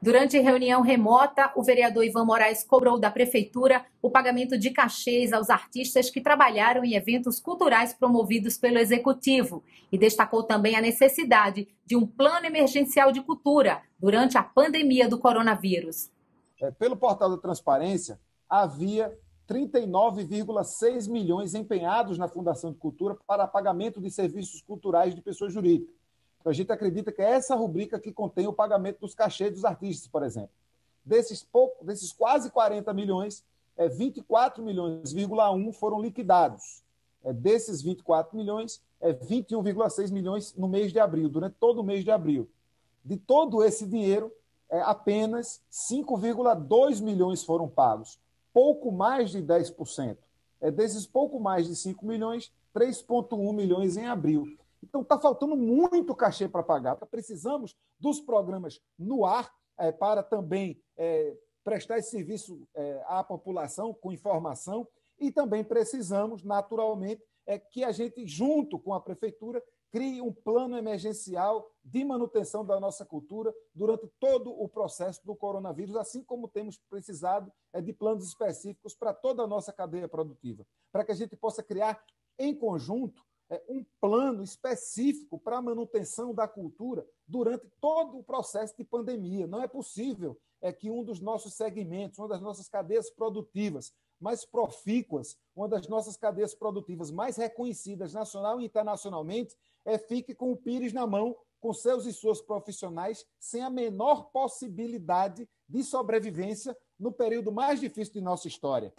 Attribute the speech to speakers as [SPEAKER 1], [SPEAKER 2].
[SPEAKER 1] Durante reunião remota, o vereador Ivan Moraes cobrou da prefeitura o pagamento de cachês aos artistas que trabalharam em eventos culturais promovidos pelo executivo e destacou também a necessidade de um plano emergencial de cultura durante a pandemia do coronavírus.
[SPEAKER 2] É, pelo portal da Transparência, havia 39,6 milhões empenhados na Fundação de Cultura para pagamento de serviços culturais de pessoas jurídicas. A gente acredita que é essa rubrica que contém o pagamento dos cachês dos artistas, por exemplo. Desses, pouco, desses quase 40 milhões, é, 24 milhões, 1 foram liquidados. É, desses 24 milhões, é 21,6 milhões no mês de abril, durante todo o mês de abril. De todo esse dinheiro, é, apenas 5,2 milhões foram pagos, pouco mais de 10%. É, desses pouco mais de 5 milhões, 3,1 milhões em abril. Então está faltando muito cachê para pagar. Precisamos dos programas no ar é, para também é, prestar esse serviço é, à população com informação e também precisamos, naturalmente, é, que a gente, junto com a prefeitura, crie um plano emergencial de manutenção da nossa cultura durante todo o processo do coronavírus, assim como temos precisado é, de planos específicos para toda a nossa cadeia produtiva, para que a gente possa criar em conjunto um plano específico para a manutenção da cultura durante todo o processo de pandemia. Não é possível é que um dos nossos segmentos, uma das nossas cadeias produtivas mais profícuas, uma das nossas cadeias produtivas mais reconhecidas nacional e internacionalmente, é fique com o pires na mão, com seus e suas profissionais, sem a menor possibilidade de sobrevivência no período mais difícil de nossa história.